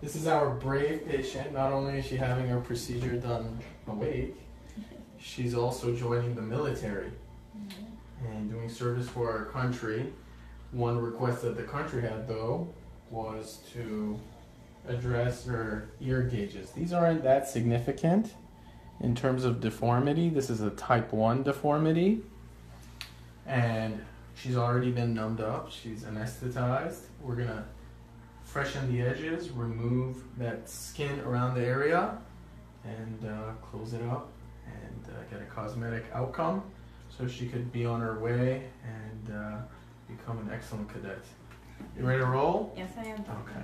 This is our brave patient. Not only is she having her procedure done awake, she's also joining the military and doing service for our country. One request that the country had, though, was to address her ear gauges. These aren't that significant in terms of deformity. This is a type 1 deformity. And she's already been numbed up, she's anesthetized. We're going to freshen the edges, remove that skin around the area, and uh, close it up and uh, get a cosmetic outcome so she could be on her way and uh, become an excellent cadet. You ready to roll? Yes, I am. Okay.